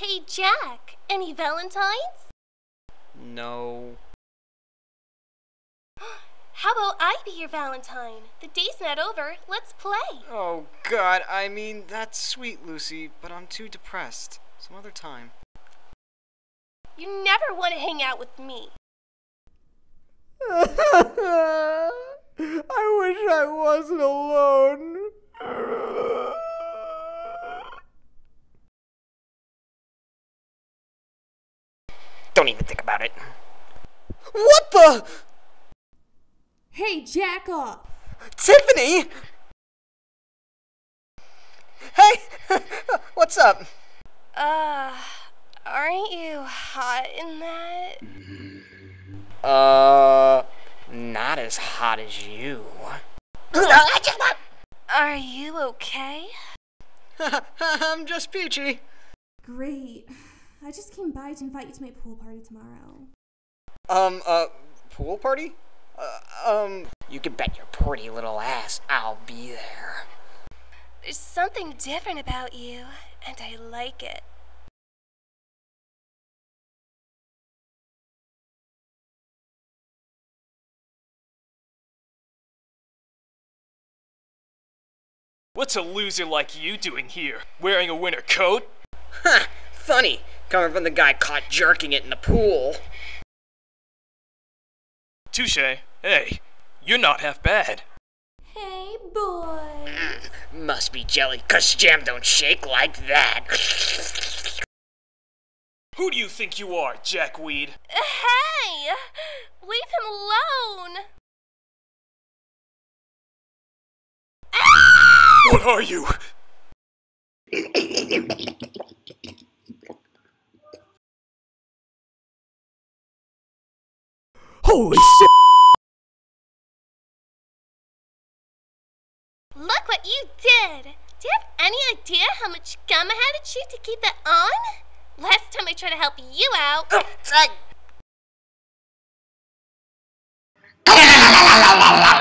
Hey, Jack, any Valentines? No. How about I be your Valentine? The day's not over. Let's play. Oh, God, I mean, that's sweet, Lucy, but I'm too depressed. Some other time. You never want to hang out with me. I wish I wasn't alone. Don't even think about it. What the? Hey, jack off! Tiffany! Hey! What's up? Uh, aren't you hot in that? Uh, not as hot as you. Are you okay? I'm just peachy. Great. I just came by to invite you to my pool party tomorrow. Um, uh, pool party? Uh, um, you can bet your pretty little ass I'll be there. There's something different about you, and I like it. What's a loser like you doing here? Wearing a winter coat? Ha! Funny, coming from the guy caught jerking it in the pool. Touche. Hey, you're not half bad. Hey, boy! Must be jelly, cause jam don't shake like that. Who do you think you are, Jackweed? Uh, hey! Leave him alone! What are you? Holy shit! Look what you did! Do you have any idea how much gum I had to chew to keep it on? Last time I tried to help you out. I-